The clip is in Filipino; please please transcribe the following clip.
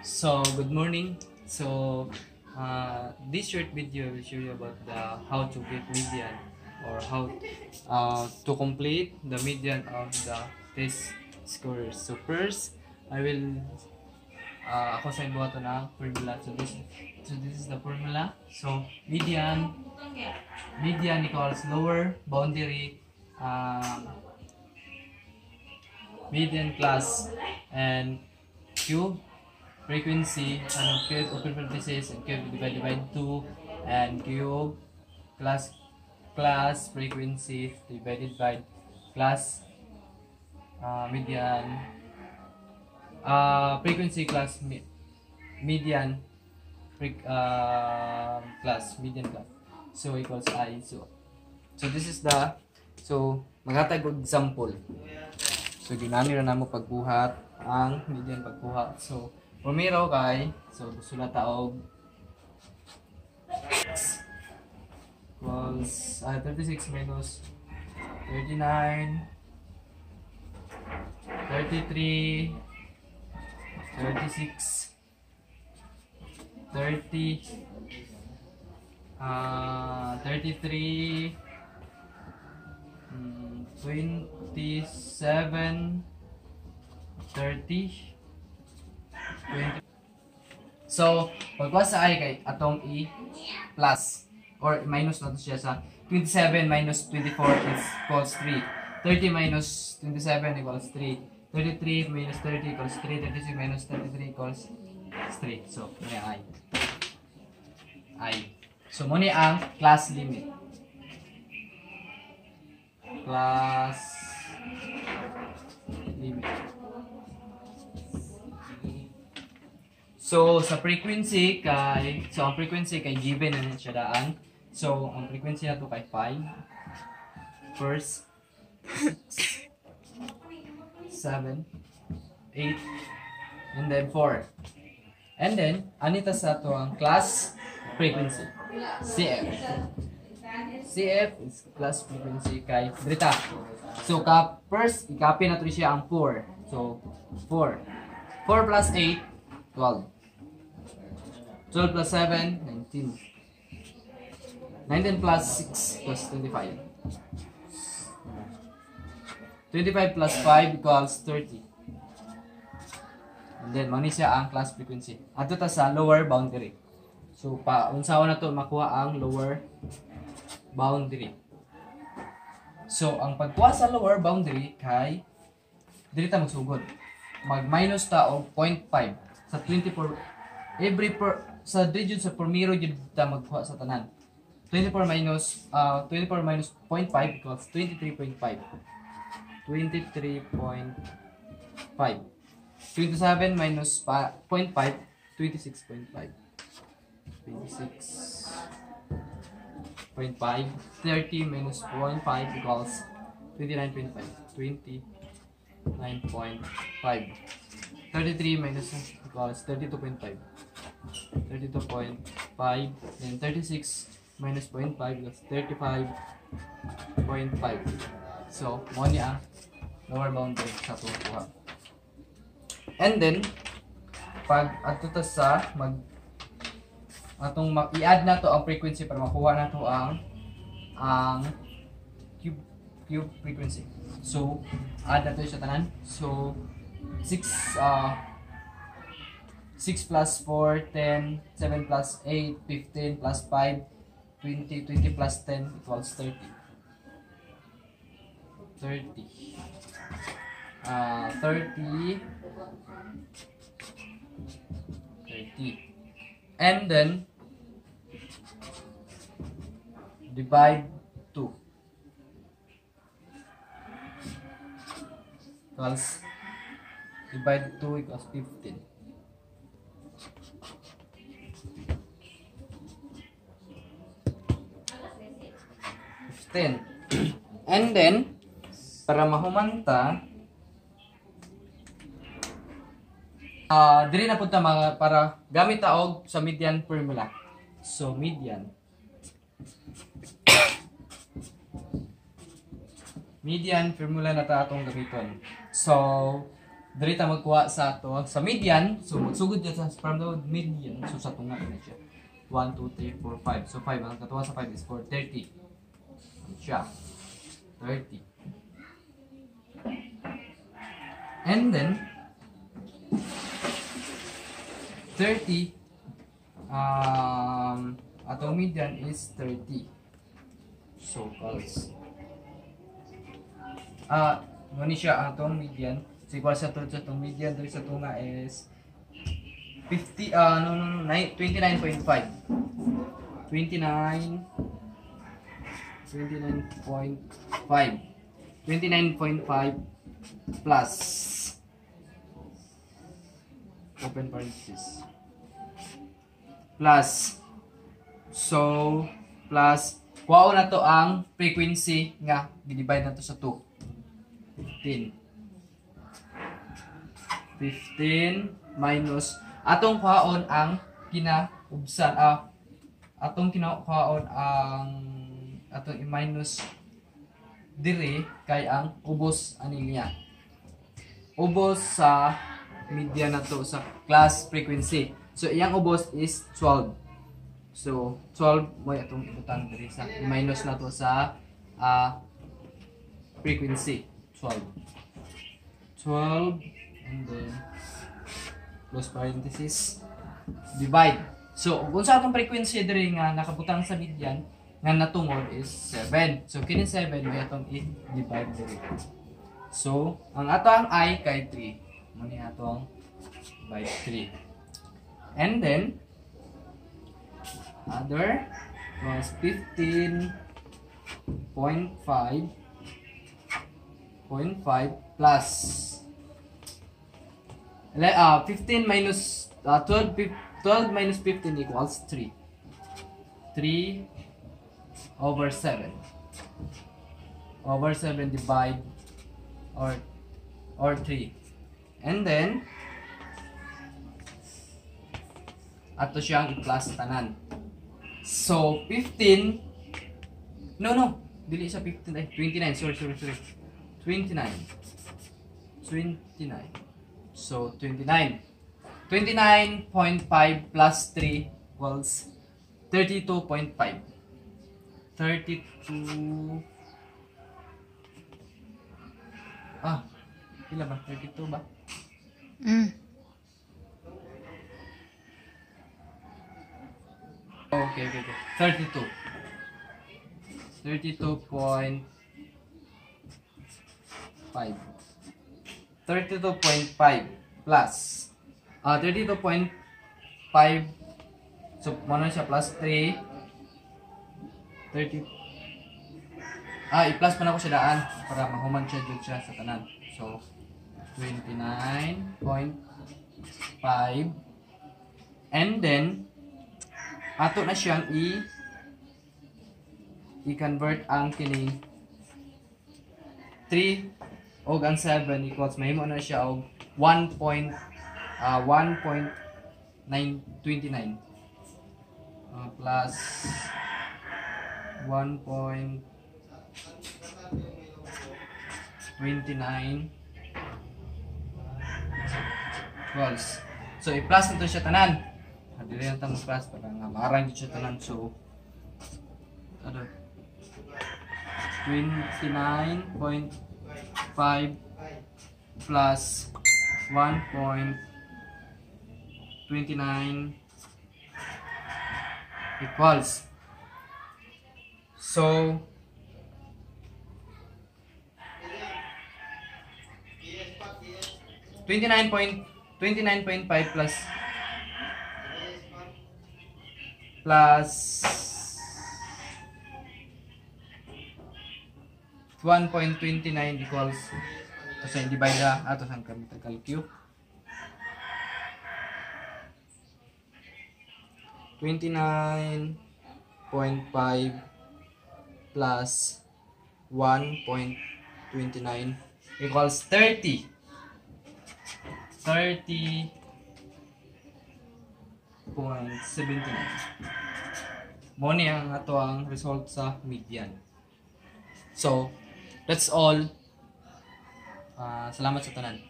So, good morning. So, uh, this short video will show you about the how to get median or how uh, to complete the median of the test scores. So, first, I will uh, ako sa ibuhat ng formula. So, this so this is the formula. So, median median equals lower boundary um, median class and cube frequency ano cube open parenthesis cube divided by 2 and cube class class frequency divided by class uh, median uh, frequency class me, median freq, uh, class median class. So equals i so so this is the so maghatag example. So ginani ra namo pagbuhat ang median pagbuhat. So Pumiraw kay, so na taog. Equals uh, 36 minus 39 33 36 30 uh, 33 mm, 27 30 20. So, pagkuha sa i kay atong i plus or minus na siya sa 27 minus 24 is equals 3. 30 minus 27 equals 3. 33 minus 30 equals 3. 36 minus 33 equals 3. So, muna i. i. So, muna ang class limit. Class limit. So, sa frequency kay so ang frequency kay given na siya daan. So, ang frequency nato kay 5 first 6 7 8 and then 4. And then anita sa to ang class frequency CF. CF is class frequency kay Drita. So, ka first i-copy na to siya ang 4. So, 4. 4 plus 8 12. 12 plus 7, 19. 19 plus 6 plus 25. 25 plus 5 equals 30. And then, mani siya ang class frequency. Ato ta sa lower boundary. So, pa unsaon na to makuha ang lower boundary. So, ang pagkuha sa lower boundary kay dili ta magsugod. Mag-minus ta og 0.5 sa 24 every per sa digit sa primero jud ta magkuha sa tanan. 24 minus uh, 24 minus 0.5 equals 23.5. 23.5. 27 minus 0.5 26.5. 26.5 30 minus 0.5 equals 29.5 29.5 33 minus equals 32.5 32.5 then 36 minus 0.5 is 35.5 so mo niya lower boundary sa tuwa and then pag ato sa mag atong i-add na to ang frequency para makuha na to ang ang cube cube frequency. So add na to sa tanan. So 6 uh 6 plus 4, 10, 7 plus 8, 15 plus 5, 20, 20 plus 10 equals 30. 30. Uh, 30. 30. And then, divide 2. Equals, divide 2 equals 15. 10. And then, para mahumanta, uh, diri na punta mga para gamit taog sa median formula. So, median. median formula na ta atong gamiton. So, Diri ta magkuha sa to sa median. So magsugod dyan sa from median. So sa tunga na siya. 1, 2, 3, 4, 5. So 5. Ang katuwa sa 5 is 4, 30. Siya? 30. And then, 30, um, atong median is 30. So, guys. Ah, uh, ni siya atong median. So, equal sa to sa atong median dito sa tunga is 50, ah, uh, no, no, no, 29.5. 29 29.5 29.5 plus. Open parenthesis. Plus. So plus. Kuha na to ang frequency nga gidivide na to sa 2 15 15 minus. Atong kuhaon ang kinaubsan ah atong kinakuhaon ang atong i-minus dire kay ang ubos ani niya. Ubos sa media na to sa class frequency. So iyang ubos is 12. So 12 mo atong ibutang dire sa minus na to sa uh, frequency 12. 12 and then close parenthesis divide. So kung sa atong frequency dire nga nakabutang sa median nga natungod is 7. So, kini 7, may atong i-divide diri. So, ang ato ang i kay 3. Muni atong by 3. And then, other was 15.5 0.5 plus uh, 15 minus uh, 12, 12 minus 15 equals 3 3 over 7. Over 7 divide or or 3. And then ato siyang i-plus tanan. So 15 No no, dili sa 15 ay 29. Sorry, sorry, sorry. 29. 29. So 29. 29.5 plus 3 equals 32.5. 32 Ah, pila ba? 32 ba? Mm. Okay, okay, okay. 32. 32.5. 32.5 plus. Ah, 32.5. So, ano siya? Plus 3. 30. Ah, i-plus pa na ko siya daan para mahuman siya dun siya sa tanan. So, 29.5 and then ato na siyang i i-convert ang kini 3 og ang 7 equals mahimo na siya og 1. Uh, 1.929 uh, plus 1.29 volts. So, i-plus nito siya tanan. Dili lang tamo plus para nga marang dito siya tanan. So, ano? 29.5 plus 1.29 equals So, Twenty-nine point twenty-nine point five plus plus one point twenty-nine equals ito sa divide na? Ato sa kami calculate twenty-nine point five plus 1.29 equals 30. 30.79. Mo ni ang ato ang result sa median. So, that's all. Uh, salamat sa tanan.